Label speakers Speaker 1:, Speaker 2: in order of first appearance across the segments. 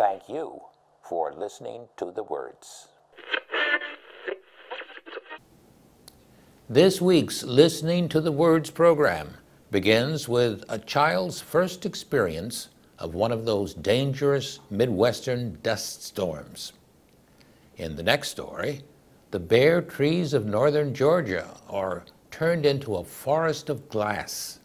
Speaker 1: thank you for listening to the words. This week's Listening to the Words program begins with a child's first experience of one of those dangerous Midwestern dust storms. In the next story, the bare trees of northern Georgia are turned into a forest of glass.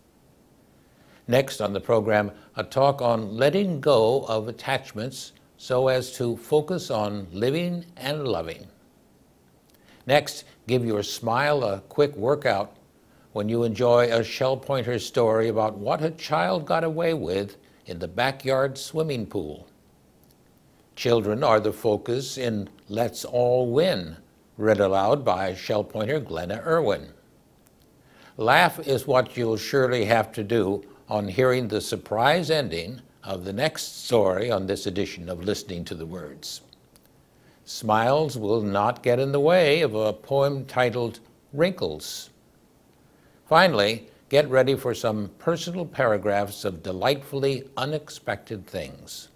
Speaker 1: Next on the program, a talk on letting go of attachments so as to focus on living and loving. Next, give your smile a quick workout when you enjoy a shell pointer story about what a child got away with in the backyard swimming pool. Children are the focus in Let's All Win, read aloud by shell pointer Glenna Irwin. Laugh is what you'll surely have to do on hearing the surprise ending of the next story on this edition of Listening to the Words. Smiles will not get in the way of a poem titled Wrinkles. Finally, get ready for some personal paragraphs of delightfully unexpected things.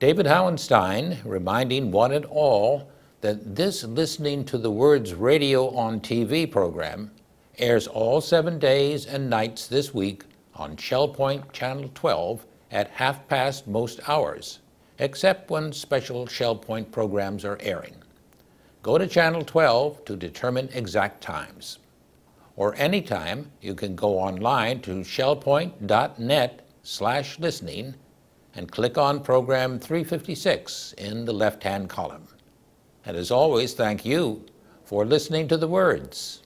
Speaker 1: David Howenstein reminding one and all that this Listening to the Words radio on TV program airs all seven days and nights this week on Shellpoint Channel 12 at half past most hours except when special ShellPoint programs are airing. Go to Channel 12 to determine exact times. Or anytime, you can go online to shellpoint.net slash listening and click on program 356 in the left-hand column. And as always, thank you for listening to the words.